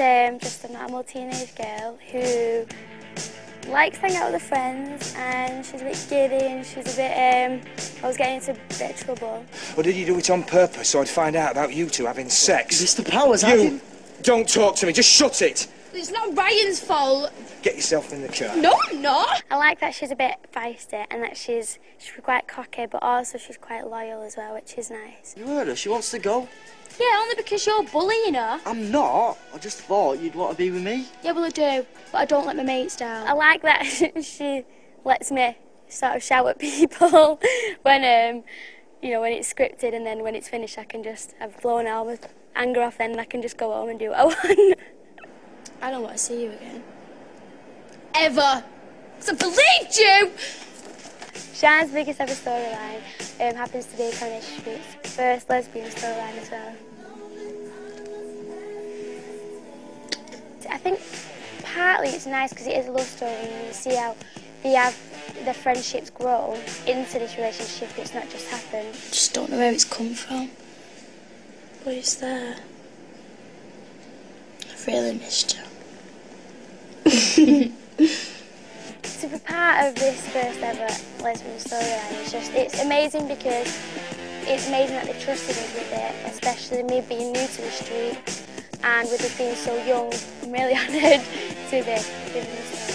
um, just a normal teenage girl who likes hanging out with her friends and she's a bit giddy and she's a bit, um, I was getting into a bit of trouble. Or did you do it on purpose so I'd find out about you two having sex? Mr. Powers, You don't talk to me, just shut it. It's not Ryan's fault. Get yourself in the car. No, I'm not. I like that she's a bit feisty and that she's, she's quite cocky but also she's quite loyal as well, which is nice. You heard her. She wants to go. Yeah, only because you're bullying her. I'm not. I just thought you'd want to be with me. Yeah, well, I do, but I don't let my mates down. I like that she lets me sort of shout at people when, um, you know, when it's scripted and then when it's finished I can just, I've blown all my anger off then and I can just go home and do what I want. I don't want to see you again. Ever. So believed you! Sian's biggest ever storyline um, happens to be Coronation Street's first lesbian storyline as well. I think partly it's nice because it is a love story and you see how they have the friendships grow into this relationship. It's not just happened. Just don't know where it's come from. But it's there. I've really missed you. to be part of this first ever lesbian storyline is just it's amazing because it's amazing that they trusted us with it, especially me being new to the street and with us being so young. I'm really honoured to be given this.